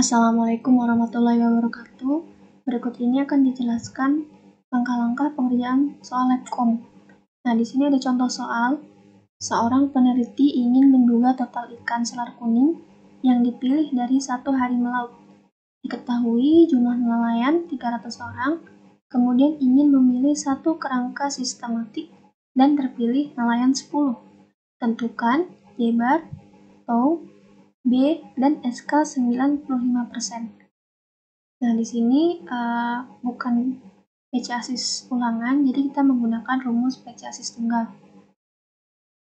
Assalamualaikum warahmatullahi wabarakatuh. Berikut ini akan dijelaskan langkah-langkah pengerjaan soal labcom. Nah, di sini ada contoh soal. Seorang peneliti ingin menduga total ikan selar kuning yang dipilih dari satu hari melaut. Diketahui jumlah nelayan 300 orang, kemudian ingin memilih satu kerangka sistematik dan terpilih nelayan 10. Tentukan Y bar, tau, B, dan SK 95%. Nah, di sini uh, bukan PCASIS ulangan, jadi kita menggunakan rumus PCASIS tunggal.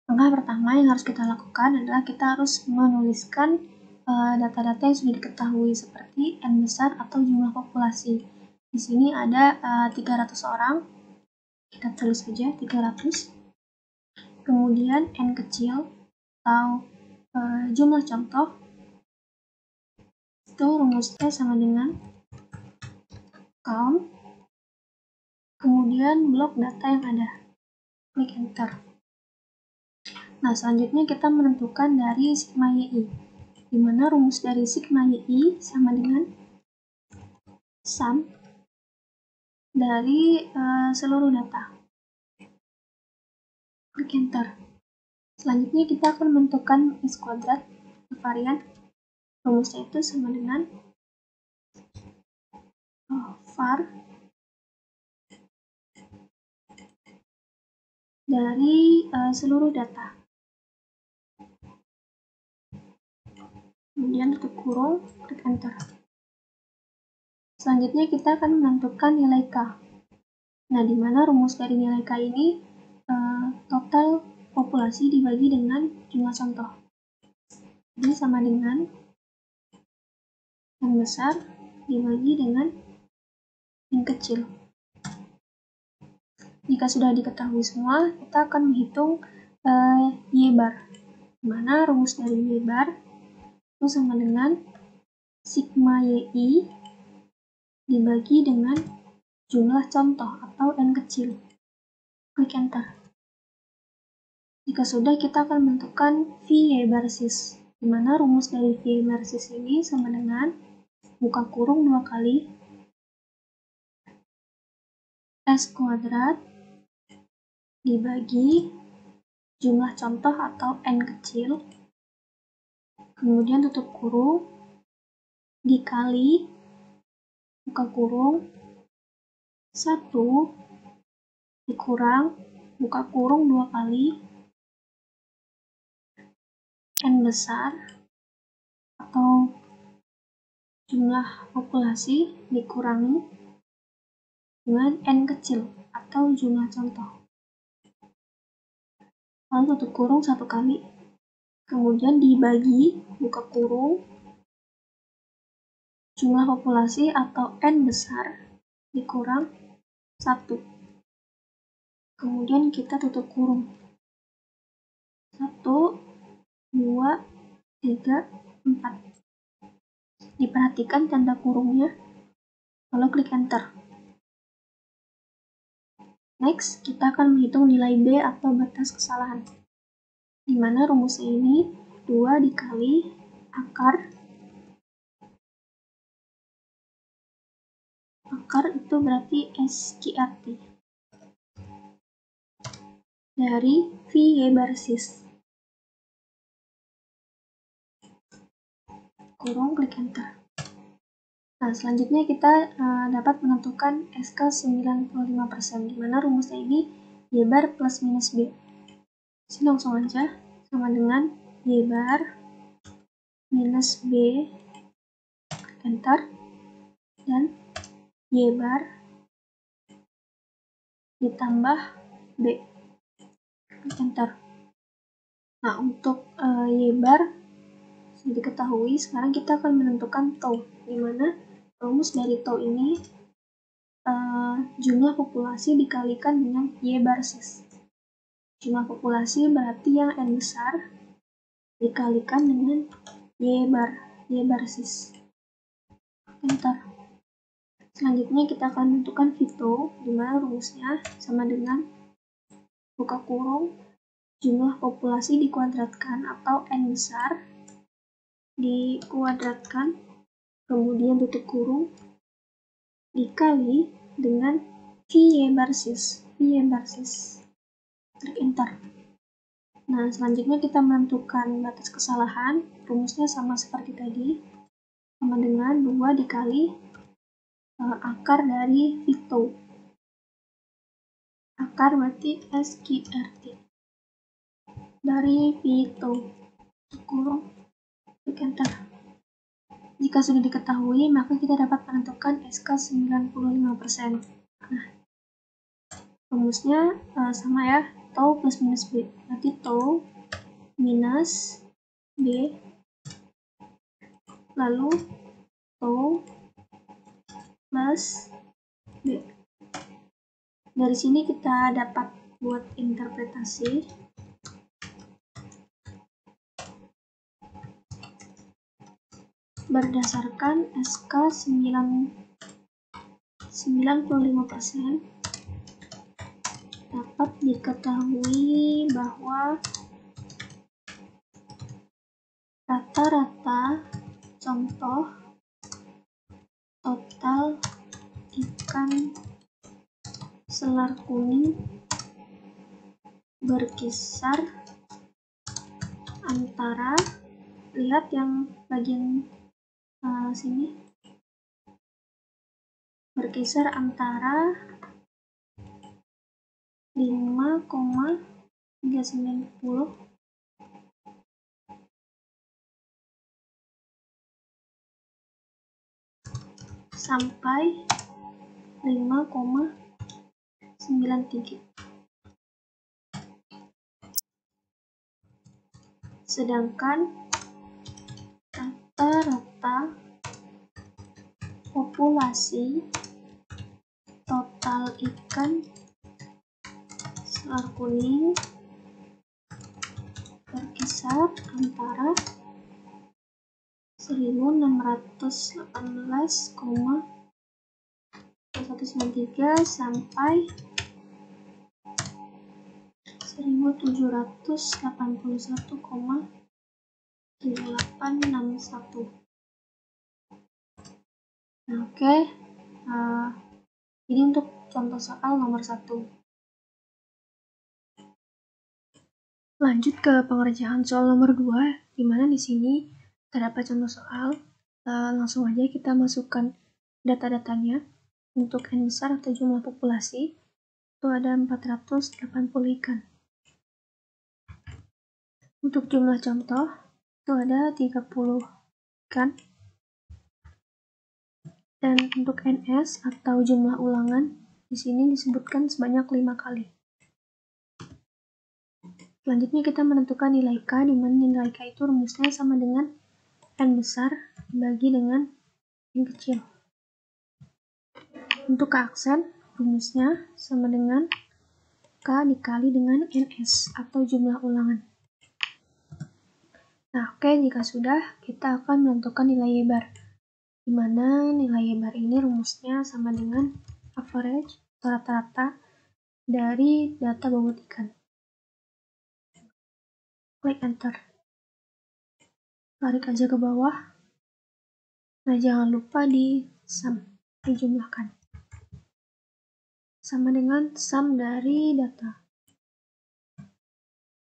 Langkah pertama yang harus kita lakukan adalah kita harus menuliskan eh, data-data uh, yang sudah diketahui seperti N besar atau jumlah populasi. Di sini ada uh, eh, 300 orang, kita tulis saja 300. Kemudian N kecil atau uh, jumlah contoh. Itu rumusnya sama dengan count. Kemudian blok data yang ada. Klik enter. Nah selanjutnya kita menentukan dari sigma yi di mana rumus dari sigma yi sama dengan sum dari uh, seluruh data. Klik enter Selanjutnya kita akan menentukan S kuadrat varian. Rumusnya itu sama dengan oh, var dari uh, seluruh data. Kemudian tutup kurung, klik enter. Selanjutnya kita akan menentukan nilai K. Nah, di mana rumus dari nilai K ini uh, total populasi dibagi dengan jumlah contoh. Jadi sama dengan yang besar dibagi dengan yang kecil. Jika sudah diketahui semua, kita akan menghitung uh, Y bar. Mana rumus dari Y bar itu sama dengan sigma YI dibagi dengan jumlah contoh atau N kecil. Klik enter. Jika sudah, kita akan menentukan V basis, di mana rumus dari V basis ini sama dengan buka kurung dua kali S kuadrat dibagi jumlah contoh atau N kecil, kemudian tutup kurung, dikali buka kurung, satu dikurang buka kurung dua kali besar atau jumlah populasi dikurangi dengan N kecil atau jumlah contoh. Lalu tutup kurung satu kali, kemudian dibagi, buka kurung, jumlah populasi atau N besar dikurang satu. Kemudian kita tutup kurung. Satu, 2, 3, 4. Diperhatikan tanda kurungnya, lalu klik enter. Next, kita akan menghitung nilai B atau batas kesalahan. Di mana rumusnya ini 2 dikali akar akar itu berarti SQRT dari VY basis kurung klik enter. Nah, selanjutnya kita uh, dapat menentukan SK 95%, di mana rumusnya ini Y bar plus minus B. Sini langsung aja, sama dengan Y bar minus B, enter, dan Y bar ditambah B, enter. Nah, untuk uh, Y bar diketahui, sekarang kita akan menentukan tau, di mana rumus dari tau ini uh, jumlah populasi dikalikan dengan Y basis. Jumlah populasi berarti yang N besar dikalikan dengan Y bar, Y basis. Enter. Selanjutnya kita akan menentukan Vito, di mana rumusnya sama dengan buka kurung jumlah populasi dikuadratkan atau N besar dikuadratkan kemudian tutup kurung, dikali dengan Y barsis, Y barsis. Klik enter. Nah, selanjutnya kita menentukan batas kesalahan. Rumusnya sama seperti tadi. Sama dengan 2 dikali uh, akar dari Vito. Akar berarti SQRT. Dari Vito. Kurung. Enter. Jika sudah diketahui, maka kita dapat menentukan SK 95%. Nah, rumusnya uh, sama ya, tau plus minus B. Berarti tau minus B lalu tau plus B. Dari sini kita dapat buat interpretasi berdasarkan SK 9 95% dapat diketahui bahwa rata-rata contoh total ikan selar kuning berkisar antara lihat yang bagian uh, sini. Berkisar antara 5,390 sampai 5,93 sedangkan rata-rata populasi total ikan selar kuning berkisar antara 1618,193 sampai 1781,861 nah oke okay. uh, ini untuk contoh soal nomor satu Lanjut ke pengerjaan soal nomor 2, di mana di sini terdapat contoh soal. Uh, langsung aja kita masukkan data-datanya. Untuk N besar atau jumlah populasi, itu ada 480 ikan. Untuk jumlah contoh, itu ada 30 ikan. Dan untuk NS atau jumlah ulangan, di sini disebutkan sebanyak 5 kali. Selanjutnya kita menentukan nilai K, di mana nilai K itu rumusnya sama dengan N besar dibagi dengan N kecil. Untuk K aksen, rumusnya sama dengan K dikali dengan NS atau jumlah ulangan. Nah, oke, jika sudah, kita akan menentukan nilai Y bar. Di mana nilai bar ini rumusnya sama dengan average atau rata-rata dari data bobot ikan klik enter. Tarik aja ke bawah. Nah jangan lupa di sum dijumlahkan. Sama dengan sum dari data.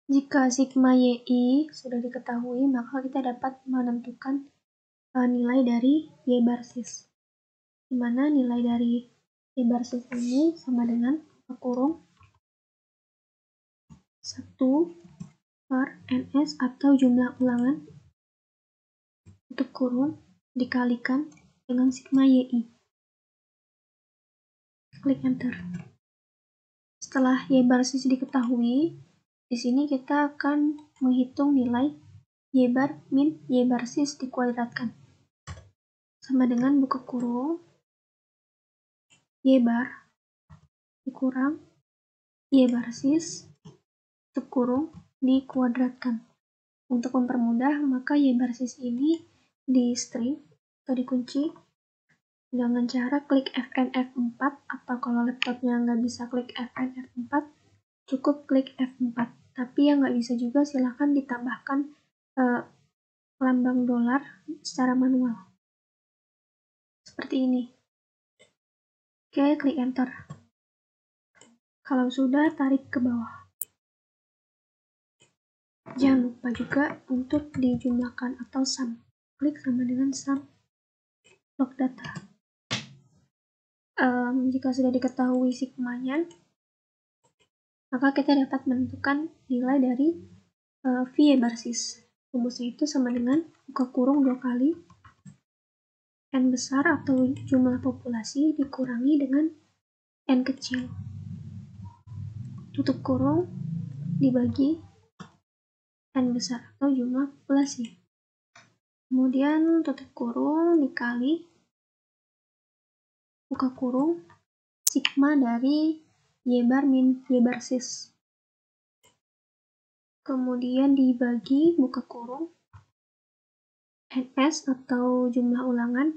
Jika sigma yi sudah diketahui maka kita dapat menentukan uh, nilai dari y barsis di mana nilai dari y barsis ini sama dengan kurung 1 per ns atau jumlah ulangan untuk kurung dikalikan dengan sigma yi. Klik enter. Setelah y bar sisi diketahui, di sini kita akan menghitung nilai y bar min y bar sis dikuadratkan. Sama dengan buka kurung. Y bar dikurang. Y bar sis tutup kurung dikuadratkan. Untuk mempermudah, maka Y basis ini di string atau dikunci dengan cara klik Fn F4 atau kalau laptopnya nggak bisa klik Fn F4 cukup klik F4 tapi yang nggak bisa juga silahkan ditambahkan uh, lambang dolar secara manual seperti ini. Oke, klik enter. Kalau sudah, tarik ke bawah. Jangan lupa juga untuk dijumlahkan atau sum. Klik sama dengan sum log data. Um, jika sudah diketahui sigmanya, maka kita dapat menentukan nilai dari uh, V basis. Rumusnya itu sama dengan buka kurung dua kali n besar atau jumlah populasi dikurangi dengan n kecil. Tutup kurung dibagi n besar atau jumlah populasi. Kemudian tutup kurung dikali buka kurung sigma dari y bar min y bar sis. Kemudian dibagi buka kurung ns atau jumlah ulangan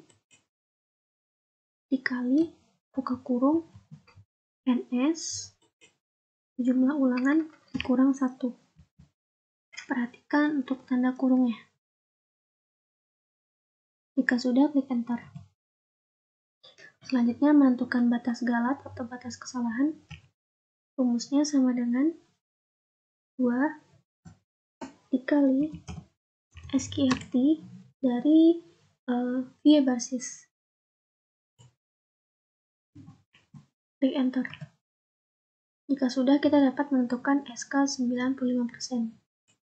dikali buka kurung ns jumlah ulangan dikurang satu. Perhatikan untuk tanda kurungnya. Jika sudah, klik enter. Selanjutnya, menentukan batas galat atau batas kesalahan. Rumusnya sama dengan 2 dikali SQRT dari uh, V basis. Klik enter. Jika sudah, kita dapat menentukan SK 95%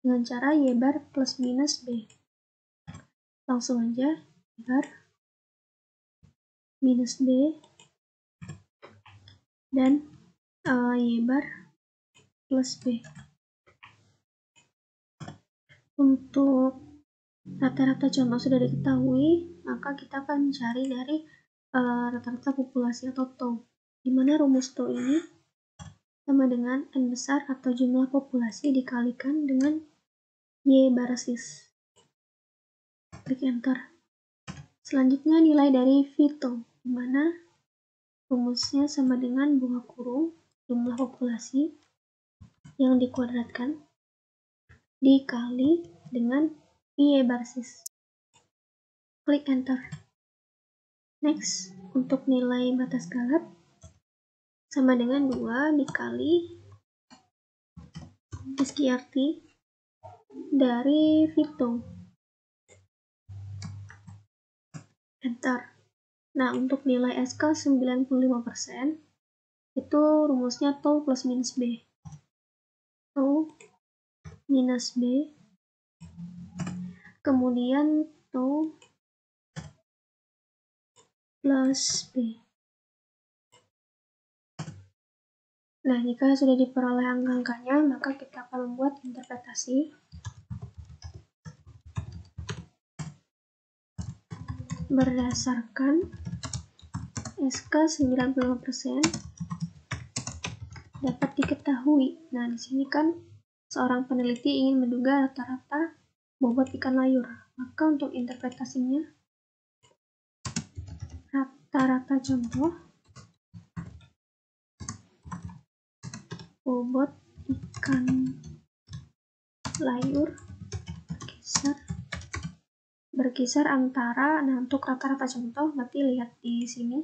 dengan cara Y bar plus minus B. Langsung aja, Y bar minus B dan uh, Y bar plus B. Untuk rata-rata contoh sudah diketahui, maka kita akan mencari dari eh, rata-rata uh, populasi atau tau, di mana rumus tau ini sama dengan n besar atau jumlah populasi dikalikan dengan Y basis. Klik enter. Selanjutnya nilai dari Vito, di mana rumusnya sama dengan bunga kurung jumlah populasi yang dikuadratkan dikali dengan Y basis. Klik enter. Next, untuk nilai batas galat sama dengan 2 dikali SQRT dari Vito. Enter. Nah, untuk nilai SK 95%, itu rumusnya tau plus minus B. Tau minus B. Kemudian tau plus B. Nah, jika sudah diperoleh angka-angkanya, maka kita akan membuat interpretasi berdasarkan SK 95% dapat diketahui. Nah, di sini kan seorang peneliti ingin menduga rata-rata bobot ikan layur. Maka untuk interpretasinya rata-rata contoh bobot ikan layur berkisar berkisar antara, nah untuk rata-rata contoh berarti lihat di sini,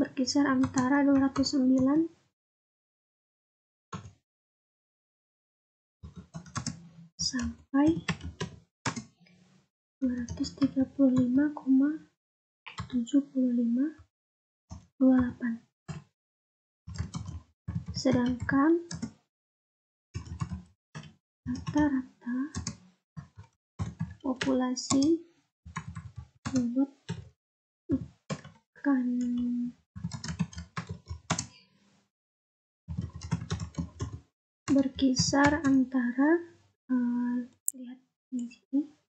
berkisar antara 209 sampai 235,7528 sedangkan rata-rata populasi bobot ikan berkisar antara uh, lihat di sini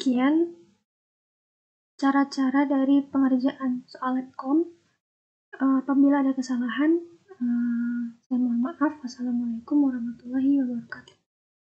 demikian cara-cara dari pengerjaan soal lab count. Uh, Eh, apabila ada kesalahan, eh, saya mohon maaf. Wassalamualaikum warahmatullahi wabarakatuh.